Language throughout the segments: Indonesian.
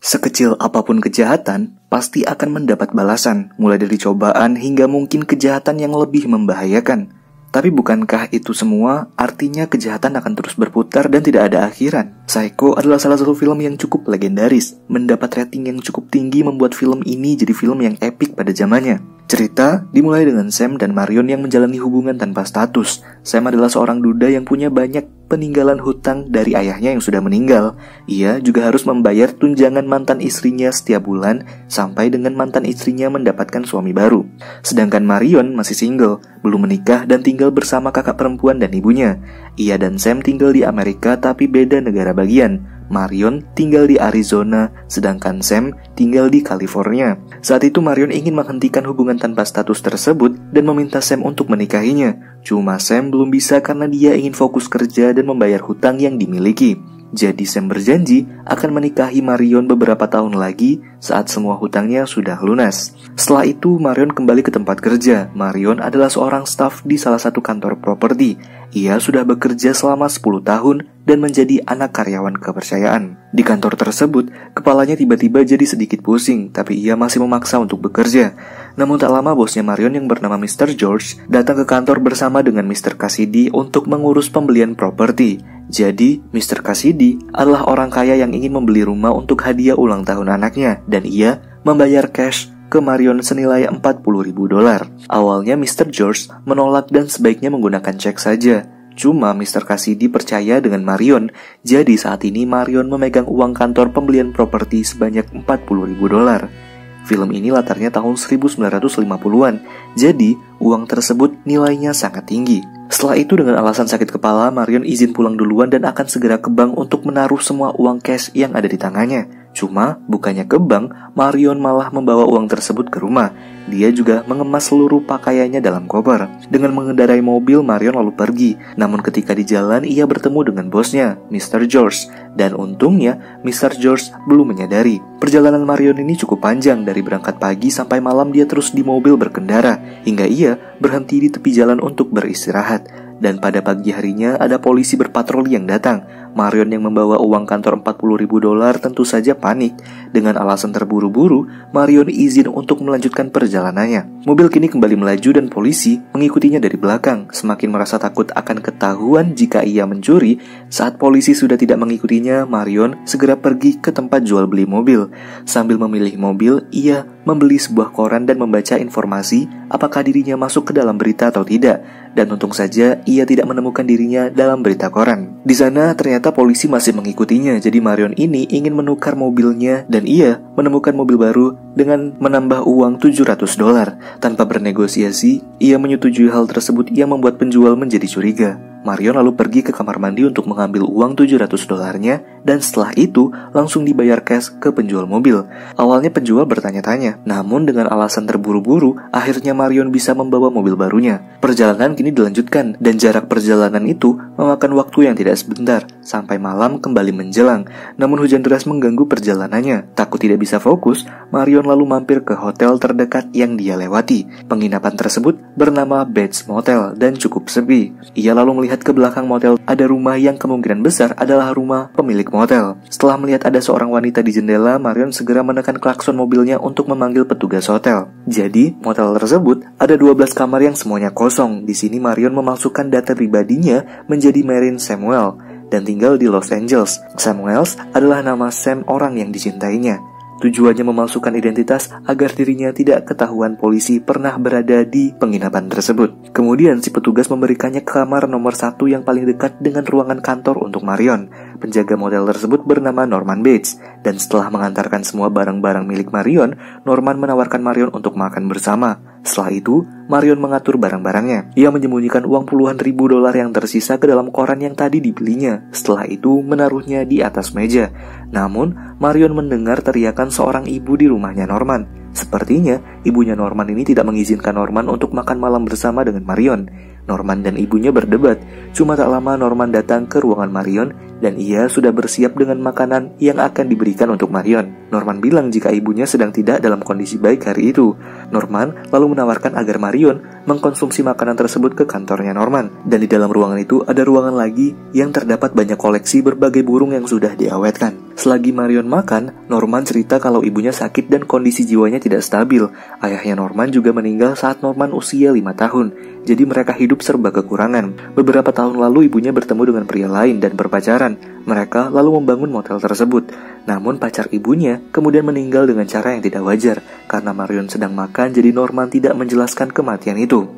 Sekecil apa pun kejahatan, pasti akan mendapat balasan, mulai dari cobaan hingga mungkin kejahatan yang lebih membahayakan. Tapi bukankah itu semua artinya kejahatan akan terus berputar dan tidak ada akhiran? Psycho adalah salah satu film yang cukup legendaris, mendapat rating yang cukup tinggi membuat film ini jadi film yang epik pada zamannya. Cerita dimulai dengan Sam dan Marion yang menjalani hubungan tanpa status. Sam adalah seorang duda yang punya banyak peninggalan hutang dari ayahnya yang sudah meninggal. Ia juga harus membayar tunjangan mantan istrinya setiap bulan sampai dengan mantan istrinya mendapatkan suami baru. Sedangkan Marion masih single, belum menikah dan tinggal bersama kakak perempuan dan ibunya. Ia dan Sam tinggal di Amerika tapi beda negara bagian. Marion tinggal di Arizona, sedangkan Sam tinggal di California. Saat itu Marion ingin menghentikan hubungan tanpa status tersebut dan meminta Sam untuk menikahinya. Cuma Sam belum bisa karena dia ingin fokus kerja dan membayar hutang yang dimiliki. Jadi Sam berjanji akan menikahi Marion beberapa tahun lagi saat semua hutangnya sudah lunas. Setelah itu Marion kembali ke tempat kerja. Marion adalah seorang staf di salah satu kantor properti. Ia sudah bekerja selama 10 tahun dan menjadi anak karyawan kepercayaan. Di kantor tersebut, kepalanya tiba-tiba jadi sedikit pusing, tapi ia masih memaksa untuk bekerja. Namun tak lama bosnya Marion yang bernama Mr. George datang ke kantor bersama dengan Mr. Cassidy untuk mengurus pembelian properti. Jadi, Mr. Cassidy adalah orang kaya yang ingin membeli rumah untuk hadiah ulang tahun anaknya, dan ia membayar cash ke Marion senilai 40 ribu dolar. Awalnya Mr. George menolak dan sebaiknya menggunakan cek saja. Cuma Mr. Cassidy percaya dengan Marion, jadi saat ini Marion memegang uang kantor pembelian properti sebanyak 40 ribu dolar. Film ini latarnya tahun 1950-an, jadi uang tersebut nilainya sangat tinggi. Setelah itu dengan alasan sakit kepala, Marion izin pulang duluan dan akan segera ke bank untuk menaruh semua uang cash yang ada di tangannya. Cuma bukannya ke bank, Marion malah membawa uang tersebut ke rumah. Dia juga mengemas seluruh pakaiannya dalam koper. Dengan mengendarai mobil, Marion lalu pergi. Namun ketika di jalan, ia bertemu dengan bosnya, Mr. George. Dan untungnya, Mr. George belum menyadari. Perjalanan Marion ini cukup panjang, dari berangkat pagi sampai malam dia terus di mobil berkendara. Hingga ia berhenti di tepi jalan untuk beristirahat. Dan pada pagi harinya ada polisi berpatroli yang datang. Marion yang membawa uang kantor 40 ribu dolar tentu saja panik. Dengan alasan terburu-buru, Marion izin untuk melanjutkan perjalanannya. Mobil kini kembali melaju dan polisi mengikutinya dari belakang. Semakin merasa takut akan ketahuan jika ia mencuri, saat polisi sudah tidak mengikutinya, Marion segera pergi ke tempat jual beli mobil. Sambil memilih mobil, ia membeli sebuah koran dan membaca informasi apakah dirinya masuk ke dalam berita atau tidak. Dan untung saja ia tidak menemukan dirinya dalam berita koran. Di sana ternyata polisi masih mengikutinya, jadi Marion ini ingin menukar mobilnya dan ia menemukan mobil baru dengan menambah uang 700 dolar. Tanpa bernegosiasi, ia menyetujui hal tersebut yang membuat penjual menjadi curiga. Marion lalu pergi ke kamar mandi untuk mengambil uang 700 dolarnya dan setelah itu langsung dibayar cash ke penjual mobil. Awalnya penjual bertanya-tanya, namun dengan alasan terburu-buru, akhirnya Marion bisa membawa mobil barunya. Perjalanan kini dilanjutkan dan jarak perjalanan itu memakan waktu yang tidak sebentar sampai malam kembali menjelang. Namun hujan deras mengganggu perjalanannya. Takut tidak bisa fokus, Marion lalu mampir ke hotel terdekat yang dia lewati. Penginapan tersebut bernama Bates Motel dan cukup sepi. Ia lalu melihat melihat ke belakang motel, ada rumah yang kemungkinan besar adalah rumah pemilik motel. Setelah melihat ada seorang wanita di jendela, Marion segera menekan klakson mobilnya untuk memanggil petugas hotel. Jadi, motel tersebut ada 12 kamar yang semuanya kosong. Di sini Marion memasukkan data pribadinya menjadi Marin Samuel dan tinggal di Los Angeles. Samuels adalah nama Sam orang yang dicintainya. Tujuannya memalsukan identitas agar dirinya tidak ketahuan polisi pernah berada di penginapan tersebut. Kemudian si petugas memberikannya kamar nomor satu yang paling dekat dengan ruangan kantor untuk Marion. Penjaga motel tersebut bernama Norman Bates. Dan setelah mengantarkan semua barang-barang milik Marion, Norman menawarkan Marion untuk makan bersama. Setelah itu, Marion mengatur barang-barangnya. Ia menyembunyikan uang puluhan ribu dolar yang tersisa ke dalam koran yang tadi dibelinya. Setelah itu, menaruhnya di atas meja. Namun, Marion mendengar teriakan seorang ibu di rumahnya Norman. Sepertinya, ibunya Norman ini tidak mengizinkan Norman untuk makan malam bersama dengan Marion. Norman dan ibunya berdebat. Cuma tak lama Norman datang ke ruangan Marion dan ia sudah bersiap dengan makanan yang akan diberikan untuk Marion. Norman bilang jika ibunya sedang tidak dalam kondisi baik hari itu. Norman lalu menawarkan agar Marion mengkonsumsi makanan tersebut ke kantornya Norman. Dan di dalam ruangan itu ada ruangan lagi yang terdapat banyak koleksi berbagai burung yang sudah diawetkan. Selagi Marion makan, Norman cerita kalau ibunya sakit dan kondisi jiwanya tidak stabil. Ayahnya Norman juga meninggal saat Norman usia 5 tahun, jadi mereka hidup serba kekurangan. Beberapa tahun lalu ibunya bertemu dengan pria lain dan berpacaran. Mereka lalu membangun motel tersebut. Namun pacar ibunya kemudian meninggal dengan cara yang tidak wajar. Karena Marion sedang makan, jadi Norman tidak menjelaskan kematian itu.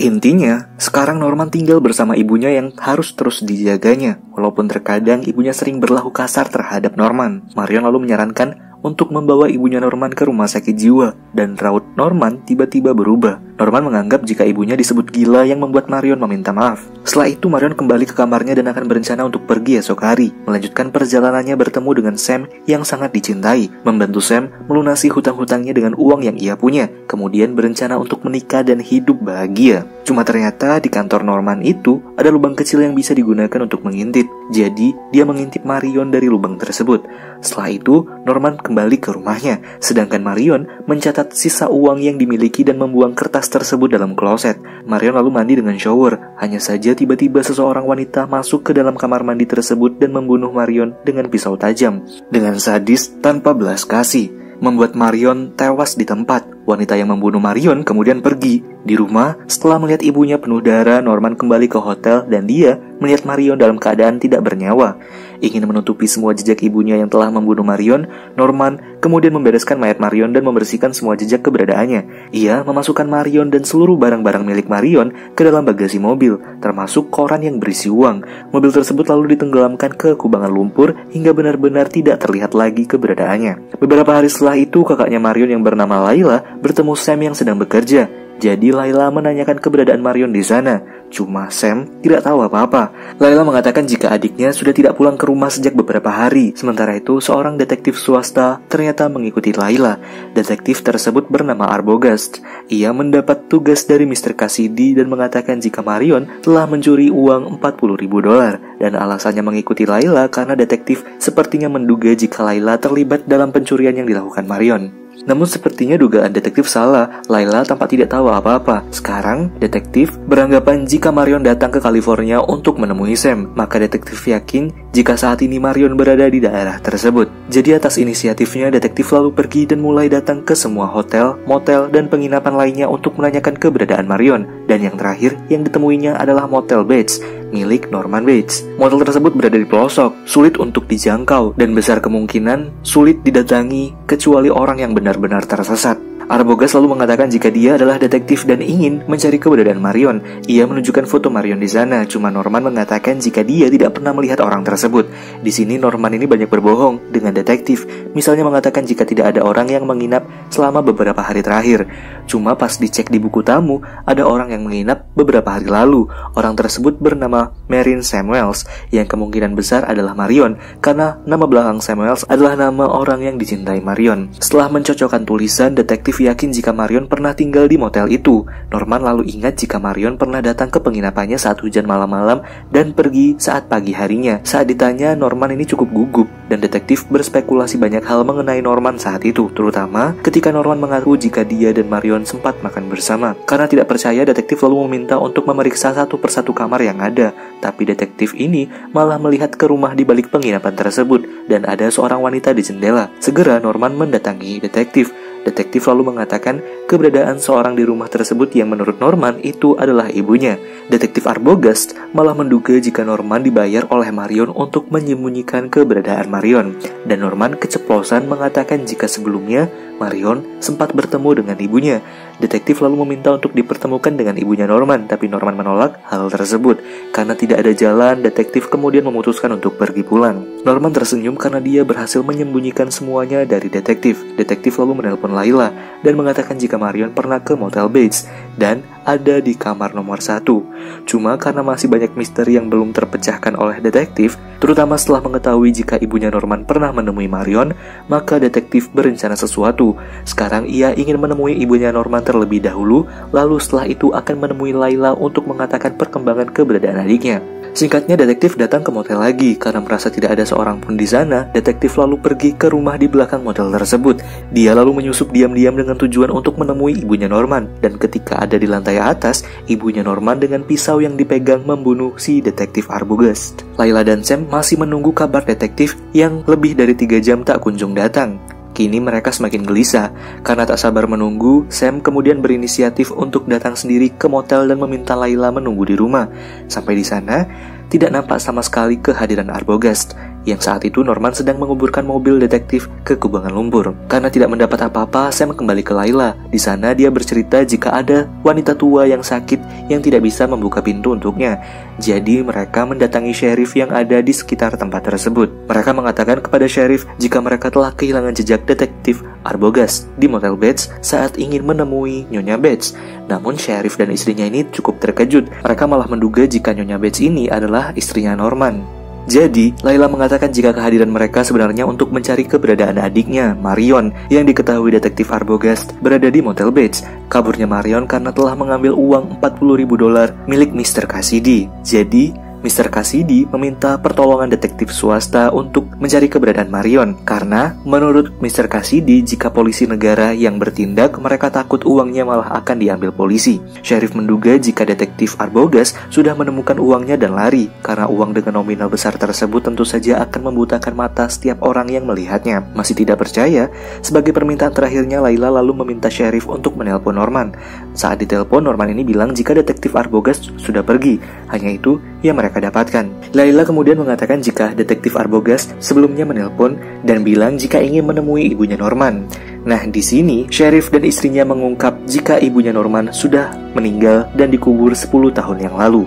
Intinya, sekarang Norman tinggal bersama ibunya yang harus terus dijaganya, walaupun terkadang ibunya sering berlaku kasar terhadap Norman. Marion lalu menyarankan untuk membawa ibunya Norman ke rumah sakit jiwa, dan raut Norman tiba-tiba berubah. Norman menganggap jika ibunya disebut gila yang membuat Marion meminta maaf. Setelah itu Marion kembali ke kamarnya dan akan berencana untuk pergi esok hari, melanjutkan perjalanannya bertemu dengan Sam yang sangat dicintai, membantu Sam melunasi hutang-hutangnya dengan uang yang ia punya, kemudian berencana untuk menikah dan hidup bahagia. Cuma ternyata di kantor Norman itu ada lubang kecil yang bisa digunakan untuk mengintip. Jadi dia mengintip Marion dari lubang tersebut. Setelah itu Norman kembali ke rumahnya, sedangkan Marion mencatat sisa uang yang dimiliki dan membuang kertas tersebut dalam kloset. Marion lalu mandi dengan shower. Hanya saja tiba-tiba seseorang wanita masuk ke dalam kamar mandi tersebut dan membunuh Marion dengan pisau tajam. Dengan sadis tanpa belas kasih membuat Marion tewas di tempat. Wanita yang membunuh Marion kemudian pergi. Di rumah, setelah melihat ibunya penuh darah, Norman kembali ke hotel dan dia melihat Marion dalam keadaan tidak bernyawa. Ingin menutupi semua jejak ibunya yang telah membunuh Marion, Norman kemudian membereskan mayat Marion dan membersihkan semua jejak keberadaannya. Ia memasukkan Marion dan seluruh barang-barang milik Marion ke dalam bagasi mobil, termasuk koran yang berisi uang. Mobil tersebut lalu ditenggelamkan ke kubangan lumpur hingga benar-benar tidak terlihat lagi keberadaannya. Beberapa hari setelah itu, kakaknya Marion yang bernama Laila bertemu Sam yang sedang bekerja. Jadi Laila menanyakan keberadaan Marion di sana. Cuma Sam tidak tahu apa-apa. Laila mengatakan jika adiknya sudah tidak pulang ke rumah sejak beberapa hari. Sementara itu, seorang detektif swasta ternyata mengikuti Laila. Detektif tersebut bernama Arbogast. Ia mendapat tugas dari Mr. Cassidy dan mengatakan jika Marion telah mencuri uang 40 ribu dolar. Dan alasannya mengikuti Laila karena detektif sepertinya menduga jika Laila terlibat dalam pencurian yang dilakukan Marion. Namun sepertinya dugaan detektif salah. Laila tampak tidak tahu apa-apa. Sekarang, detektif beranggapan jika Marion datang ke California untuk menemui Sam, maka detektif yakin jika saat ini Marion berada di daerah tersebut. Jadi atas inisiatifnya, detektif lalu pergi dan mulai datang ke semua hotel, motel, dan penginapan lainnya untuk menanyakan keberadaan Marion. Dan yang terakhir yang ditemuinya adalah Motel Bates, milik Norman Bates. Motel tersebut berada di pelosok, sulit untuk dijangkau, dan besar kemungkinan sulit didatangi kecuali orang yang benar-benar tersesat. Arbogas selalu mengatakan jika dia adalah detektif dan ingin mencari keberadaan Marion. Ia menunjukkan foto Marion di sana, cuma Norman mengatakan jika dia tidak pernah melihat orang tersebut. Di sini Norman ini banyak berbohong dengan detektif, misalnya mengatakan jika tidak ada orang yang menginap selama beberapa hari terakhir. Cuma pas dicek di buku tamu, ada orang yang menginap beberapa hari lalu. Orang tersebut bernama Marin Samuels, yang kemungkinan besar adalah Marion, karena nama belakang Samuels adalah nama orang yang dicintai Marion. Setelah mencocokkan tulisan, detektif yakin jika Marion pernah tinggal di motel itu. Norman lalu ingat jika Marion pernah datang ke penginapannya saat hujan malam-malam dan pergi saat pagi harinya. Saat ditanya, Norman ini cukup gugup dan detektif berspekulasi banyak hal mengenai Norman saat itu, terutama ketika Norman mengaku jika dia dan Marion sempat makan bersama. Karena tidak percaya, detektif lalu meminta untuk memeriksa satu persatu kamar yang ada, tapi detektif ini malah melihat ke rumah di balik penginapan tersebut dan ada seorang wanita di jendela. Segera Norman mendatangi detektif Detektif lalu mengatakan keberadaan seorang di rumah tersebut yang menurut Norman itu adalah ibunya. Detektif Arbogast malah menduga jika Norman dibayar oleh Marion untuk menyembunyikan keberadaan Marion. Dan Norman keceplosan mengatakan jika sebelumnya Marion sempat bertemu dengan ibunya. Detektif lalu meminta untuk dipertemukan dengan ibunya Norman, tapi Norman menolak hal tersebut. Karena tidak ada jalan, detektif kemudian memutuskan untuk pergi pulang. Norman tersenyum karena dia berhasil menyembunyikan semuanya dari detektif. Detektif lalu menelpon Laila dan mengatakan jika Marion pernah ke Motel Bates dan ada di kamar nomor satu. Cuma karena masih banyak misteri yang belum terpecahkan oleh detektif, terutama setelah mengetahui jika ibunya Norman pernah menemui Marion, maka detektif berencana sesuatu. Sekarang ia ingin menemui ibunya Norman terlebih dahulu, lalu setelah itu akan menemui Laila untuk mengatakan perkembangan keberadaan adiknya. Singkatnya, detektif datang ke motel lagi karena merasa tidak ada seorang pun di sana. Detektif lalu pergi ke rumah di belakang motel tersebut. Dia lalu menyusup diam-diam dengan tujuan untuk menemui ibunya Norman. Dan ketika ada di lantai atas, ibunya Norman dengan pisau yang dipegang membunuh si detektif Arbogast. Laila dan Sam masih menunggu kabar detektif yang lebih dari tiga jam tak kunjung datang. Kini mereka semakin gelisah karena tak sabar menunggu. Sam kemudian berinisiatif untuk datang sendiri ke motel dan meminta Laila menunggu di rumah. Sampai di sana, tidak nampak sama sekali kehadiran Arbogast, yang saat itu Norman sedang menguburkan mobil detektif ke kubangan lumpur. Karena tidak mendapat apa-apa, Sam kembali ke Laila. Di sana dia bercerita jika ada wanita tua yang sakit yang tidak bisa membuka pintu untuknya. Jadi mereka mendatangi sheriff yang ada di sekitar tempat tersebut. Mereka mengatakan kepada sheriff jika mereka telah kehilangan jejak detektif Arbogast di Motel Bates saat ingin menemui Nyonya Bates. Namun sheriff dan istrinya ini cukup terkejut. Mereka malah menduga jika Nyonya Bates ini adalah istrinya Norman. Jadi, Laila mengatakan jika kehadiran mereka sebenarnya untuk mencari keberadaan adiknya, Marion, yang diketahui detektif Arbogast berada di Motel Bates. Kaburnya Marion karena telah mengambil uang 40 ribu dolar milik Mr. Cassidy. Jadi, Mr. Cassidy meminta pertolongan detektif swasta untuk mencari keberadaan Marion karena menurut Mr. Cassidy jika polisi negara yang bertindak mereka takut uangnya malah akan diambil polisi. Sheriff menduga jika detektif Arbogas sudah menemukan uangnya dan lari karena uang dengan nominal besar tersebut tentu saja akan membutakan mata setiap orang yang melihatnya. Masih tidak percaya, sebagai permintaan terakhirnya Laila lalu meminta Sheriff untuk menelpon Norman. Saat ditelepon Norman ini bilang jika detektif Arbogas sudah pergi. Hanya itu yang mereka dapatkan. Laila kemudian mengatakan jika detektif Arbogast sebelumnya menelpon dan bilang jika ingin menemui ibunya Norman. Nah, di sini sheriff dan istrinya mengungkap jika ibunya Norman sudah meninggal dan dikubur 10 tahun yang lalu.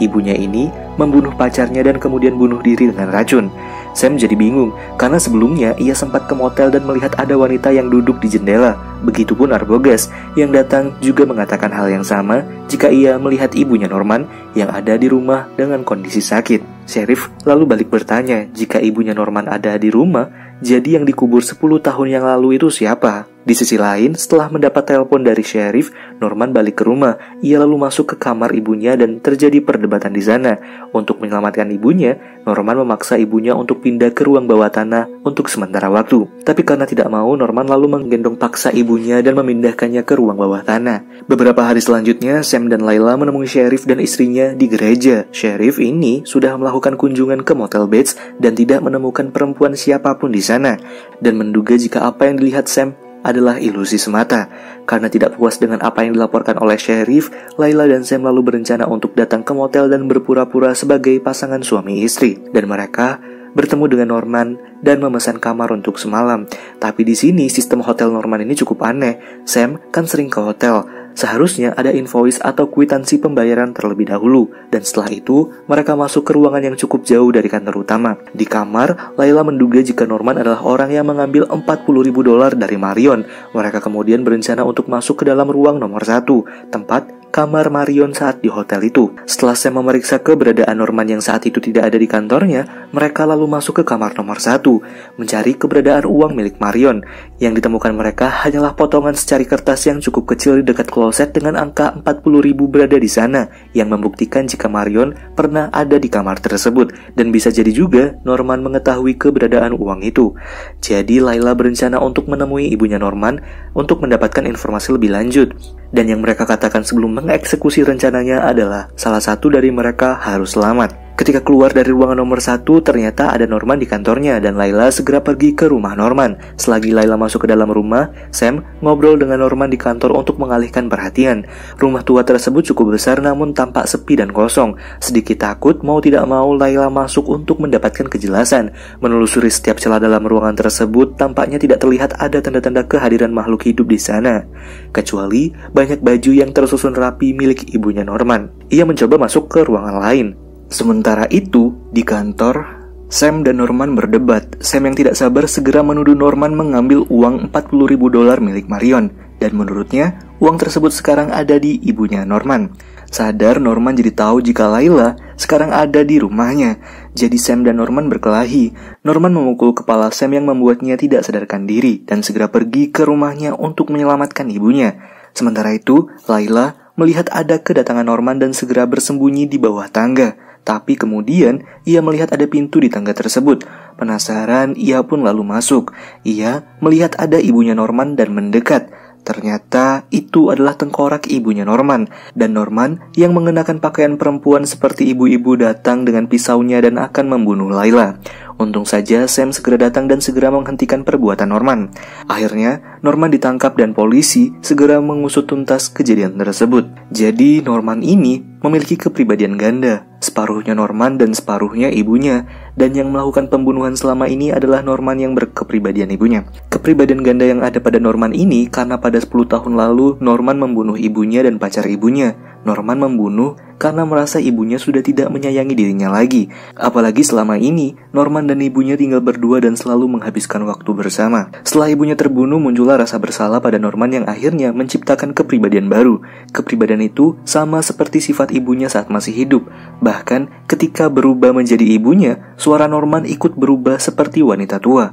Ibunya ini membunuh pacarnya dan kemudian bunuh diri dengan racun. Sam jadi bingung karena sebelumnya ia sempat ke motel dan melihat ada wanita yang duduk di jendela. Begitupun Arbogas yang datang juga mengatakan hal yang sama jika ia melihat ibunya Norman yang ada di rumah dengan kondisi sakit. Sheriff lalu balik bertanya jika ibunya Norman ada di rumah, jadi yang dikubur 10 tahun yang lalu itu siapa? Di sisi lain, setelah mendapat telepon dari sheriff, Norman balik ke rumah. Ia lalu masuk ke kamar ibunya dan terjadi perdebatan di sana. Untuk menyelamatkan ibunya, Norman memaksa ibunya untuk pindah ke ruang bawah tanah untuk sementara waktu. Tapi karena tidak mau, Norman lalu menggendong paksa ibunya dan memindahkannya ke ruang bawah tanah. Beberapa hari selanjutnya, Sam dan Layla menemui sheriff dan istrinya di gereja. Sheriff ini sudah melakukan kunjungan ke Motel Bates dan tidak menemukan perempuan siapa pun di sana dan menduga jika apa yang dilihat Sam adalah ilusi semata. Karena tidak puas dengan apa yang dilaporkan oleh sheriff, Laila dan Sam lalu berencana untuk datang ke motel dan berpura-pura sebagai pasangan suami istri. Dan mereka bertemu dengan Norman dan memesan kamar untuk semalam. Tapi di sini sistem hotel Norman ini cukup aneh. Sam kan sering ke hotel, Seharusnya ada invoice atau kwitansi pembayaran terlebih dahulu, dan setelah itu mereka masuk ke ruangan yang cukup jauh dari kantor utama. Di kamar, Laila menduga jika Norman adalah orang yang mengambil 40 ribu dolar dari Marion. Mereka kemudian berencana untuk masuk ke dalam ruang nomor satu, tempat kamar Marion saat di hotel itu. Setelah saya memeriksa keberadaan Norman yang saat itu tidak ada di kantornya, mereka lalu masuk ke kamar nomor satu, mencari keberadaan uang milik Marion. Yang ditemukan mereka hanyalah potongan secari kertas yang cukup kecil di dekat kloset dengan angka 40 ribu berada di sana, yang membuktikan jika Marion pernah ada di kamar tersebut, dan bisa jadi juga Norman mengetahui keberadaan uang itu. Jadi Laila berencana untuk menemui ibunya Norman untuk mendapatkan informasi lebih lanjut dan yang mereka katakan sebelum mengeksekusi rencananya adalah salah satu dari mereka harus selamat. Ketika keluar dari ruangan nomor satu, ternyata ada Norman di kantornya dan Laila segera pergi ke rumah Norman. Selagi Laila masuk ke dalam rumah, Sam ngobrol dengan Norman di kantor untuk mengalihkan perhatian. Rumah tua tersebut cukup besar namun tampak sepi dan kosong. Sedikit takut mau tidak mau Laila masuk untuk mendapatkan kejelasan. Menelusuri setiap celah dalam ruangan tersebut, tampaknya tidak terlihat ada tanda-tanda kehadiran makhluk hidup di sana. Kecuali banyak baju yang tersusun rapi milik ibunya Norman. Ia mencoba masuk ke ruangan lain, Sementara itu, di kantor, Sam dan Norman berdebat. Sam yang tidak sabar segera menuduh Norman mengambil uang 40 ribu dolar milik Marion. Dan menurutnya, uang tersebut sekarang ada di ibunya Norman. Sadar Norman jadi tahu jika Laila sekarang ada di rumahnya. Jadi Sam dan Norman berkelahi. Norman memukul kepala Sam yang membuatnya tidak sadarkan diri dan segera pergi ke rumahnya untuk menyelamatkan ibunya. Sementara itu, Laila melihat ada kedatangan Norman dan segera bersembunyi di bawah tangga. Tapi kemudian ia melihat ada pintu di tangga tersebut. Penasaran, ia pun lalu masuk. Ia melihat ada ibunya Norman dan mendekat. Ternyata itu adalah tengkorak ibunya Norman, dan Norman yang mengenakan pakaian perempuan seperti ibu-ibu datang dengan pisaunya dan akan membunuh Laila. Untung saja Sam segera datang dan segera menghentikan perbuatan Norman. Akhirnya, Norman ditangkap dan polisi segera mengusut tuntas kejadian tersebut. Jadi, Norman ini memiliki kepribadian ganda, separuhnya Norman dan separuhnya ibunya, dan yang melakukan pembunuhan selama ini adalah Norman yang berkepribadian ibunya. Kepribadian ganda yang ada pada Norman ini karena pada 10 tahun lalu Norman membunuh ibunya dan pacar ibunya. Norman membunuh karena merasa ibunya sudah tidak menyayangi dirinya lagi. Apalagi selama ini, Norman dan ibunya tinggal berdua dan selalu menghabiskan waktu bersama. Setelah ibunya terbunuh, muncullah rasa bersalah pada Norman yang akhirnya menciptakan kepribadian baru. Kepribadian itu sama seperti sifat ibunya saat masih hidup. Bahkan ketika berubah menjadi ibunya, suara Norman ikut berubah seperti wanita tua.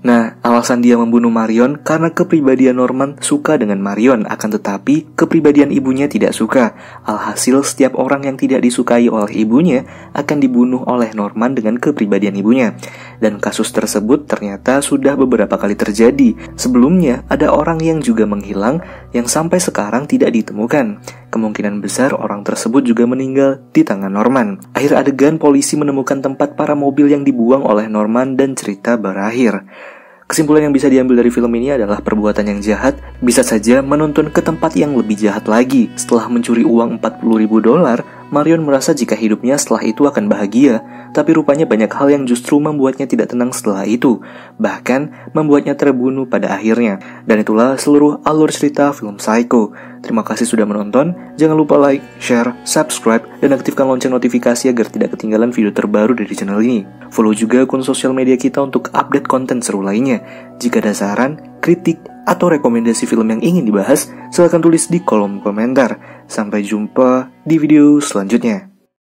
Nah, alasan dia membunuh Marion karena kepribadian Norman suka dengan Marion, akan tetapi kepribadian ibunya tidak suka. Alhasil, setiap orang yang tidak disukai oleh ibunya akan dibunuh oleh Norman dengan kepribadian ibunya. Dan kasus tersebut ternyata sudah beberapa kali terjadi. Sebelumnya, ada orang yang juga menghilang yang sampai sekarang tidak ditemukan. Kemungkinan besar orang tersebut juga meninggal di tangan Norman. Akhir adegan polisi menemukan tempat para mobil yang dibuang oleh Norman dan cerita berakhir. Kesimpulan yang bisa diambil dari film ini adalah perbuatan yang jahat bisa saja menuntun ke tempat yang lebih jahat lagi. Setelah mencuri uang 40 ribu dolar, Marion merasa jika hidupnya setelah itu akan bahagia, tapi rupanya banyak hal yang justru membuatnya tidak tenang setelah itu, bahkan membuatnya terbunuh pada akhirnya. Dan itulah seluruh alur cerita film Psycho. Terima kasih sudah menonton, jangan lupa like, share, subscribe, dan aktifkan lonceng notifikasi agar tidak ketinggalan video terbaru dari channel ini. Follow juga akun sosial media kita untuk update konten seru lainnya. Jika ada saran, kritik, atau rekomendasi film yang ingin dibahas, silahkan tulis di kolom komentar. Sampai jumpa di video selanjutnya.